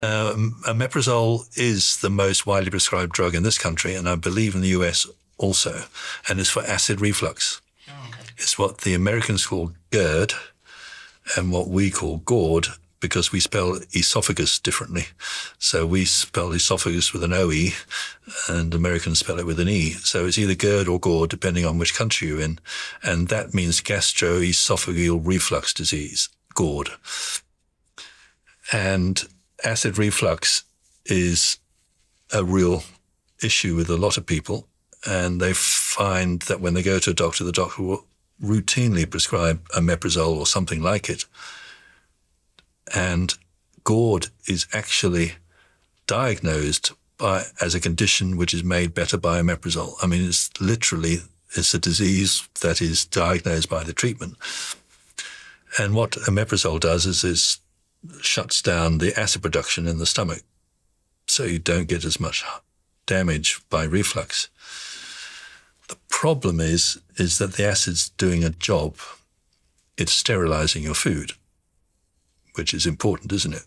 Um, omeprazole is the most widely prescribed drug in this country, and I believe in the US also, and it's for acid reflux. Oh, okay. It's what the Americans call GERD and what we call GORD because we spell esophagus differently. So we spell esophagus with an OE and Americans spell it with an E. So it's either GERD or GORD depending on which country you're in. And that means gastroesophageal reflux disease, GORD. And acid reflux is a real issue with a lot of people. And they find that when they go to a doctor, the doctor will routinely prescribe omeprazole or something like it and GORD is actually diagnosed by, as a condition which is made better by omeprazole. I mean, it's literally it's a disease that is diagnosed by the treatment. And what omeprazole does is, is shuts down the acid production in the stomach, so you don't get as much damage by reflux. The problem is is that the acid's doing a job. It's sterilizing your food which is important, isn't it?